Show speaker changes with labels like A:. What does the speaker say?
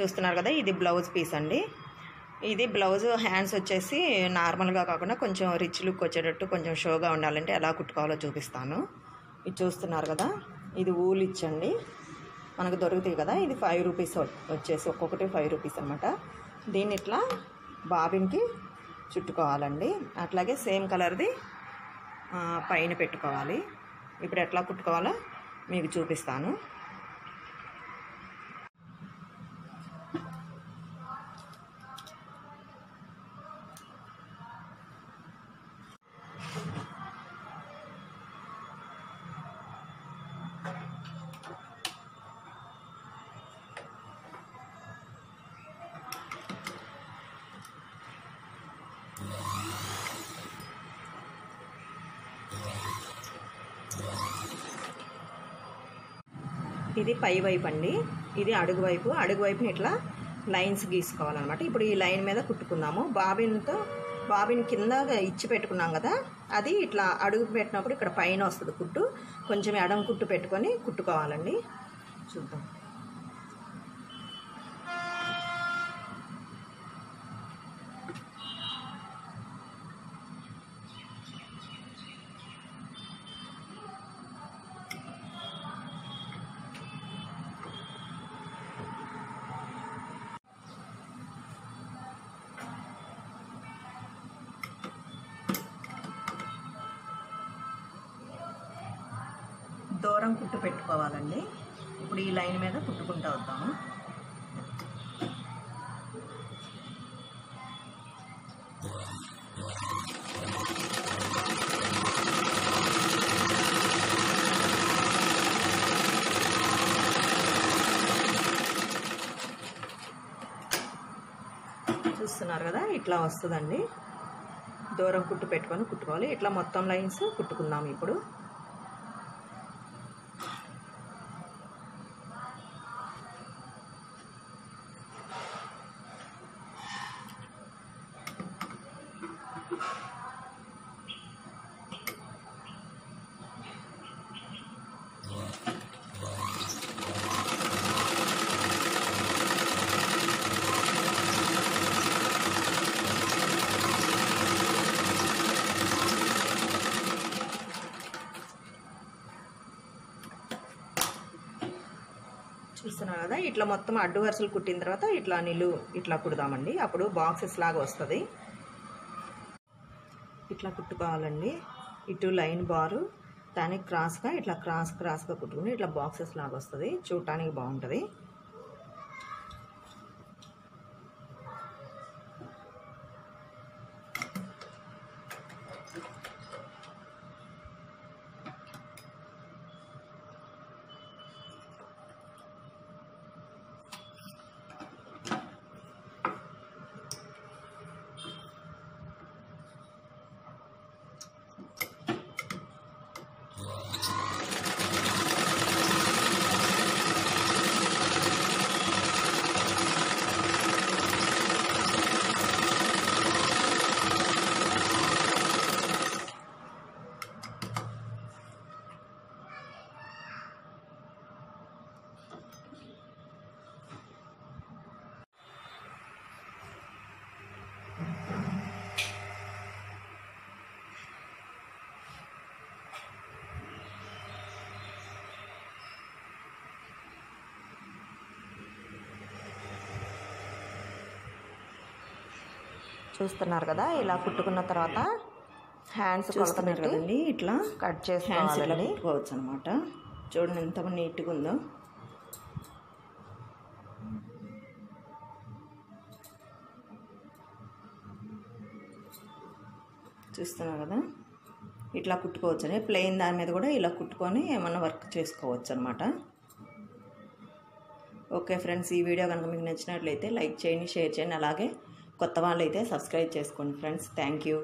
A: చూస్తున్నారు కదా ఇది బ్లౌజ్ పీస్ అండి. ఇది బ్లౌజ్ హ్యాండ్స్ వచ్చేసి నార్మల్గా కాకుండా కొంచెం రిచ్ లుక్ వచ్చేటట్టు కొంచెం షోగా ఉండాలంటే ఎలా కుట్టుకోవాలో చూపిస్తాను. ఇది చూస్తున్నారు కదా ఇది ఊలు ఇచ్చండి మనకు దొరుకుతాయి కదా ఇది ఫైవ్ రూపీస్ వచ్చేసి ఒక్కొక్కటి ఫైవ్ రూపీస్ అనమాట దీన్ని ఇట్లా బాబిన్కి చుట్టుకోవాలండి. అట్లాగే సేమ్ కలర్ది పైన పెట్టుకోవాలి. ఇప్పుడు ఎట్లా కుట్టుకోవాలో మీకు చూపిస్తాను. ఇది పై వైపు అండి. ఇది అడుగు వైపు. అడుగు వైపుని ఇట్లా లైన్స్ గీసుకోవాలన్నమాట. ఇప్పుడు ఈ లైన్ మీద కుట్టుకుందాము. బాబిన్తో బాబిన్ కింద ఇచ్చి పెట్టుకున్నాం కదా అది ఇట్లా అడుగు పెట్టినప్పుడు ఇక్కడ పైన వస్తుంది కుట్టు. కొంచెం ఎడం కుట్టు పెట్టుకొని కుట్టుకోవాలండి. చూద్దాం. దూరం కుట్టు పెట్టుకోవాలండి. ఇప్పుడు ఈ లైన్ మీద కుట్టుకుంటూ వద్దాము. చూస్తున్నారు కదా ఇట్లా వస్తుందండి. దూరం కుట్టు పెట్టుకొని కుట్టుకోవాలి. ఇట్లా మొత్తం లైన్స్ కుట్టుకుందాం ఇప్పుడు. చూస్తున్నారు కదా ఇట్లా మొత్తం అడ్డు వరుసలు కుట్టిన తర్వాత ఇట్లా నిలు ఇట్లా కుడదామండి. అప్పుడు బాక్సెస్ లాగా వస్తుంది. ఇట్లా కుట్టుకోవాలండి. ఇటు లైన్ బారు దానికి క్రాస్గా ఇట్లా క్రాస్ క్రాస్గా కుట్టుకుని ఇట్లా బాక్సెస్ లాగా వస్తుంది. చూడటానికి బాగుంటుంది. చూస్తున్నారు కదా ఇలా కుట్టుకున్న తర్వాత హ్యాండ్స్
B: చూస్తున్నారు కదండి ఇట్లా
A: కట్ చేసుకోవాలండి.
B: కుట్టుకోవచ్చు అనమాట చూడండి ఎంత నీట్గా ఉందో. చూస్తున్నారు కదా? ఇట్లా కుట్టుకోవచ్చు అని ప్లెయిన్ దాని మీద కూడా ఇలా కుట్టుకొని ఏమన్నా వర్క్ చేసుకోవచ్చు అనమాట ఓకే ఫ్రెండ్స్ ఈ వీడియో కనుక మీకు నచ్చినట్లయితే లైక్ చేయండి షేర్ చేయండి అలాగే కొత్త వాళ్ళు అయితే సబ్స్క్రైబ్ చేసుకోండి ఫ్రెండ్స్. Thank you.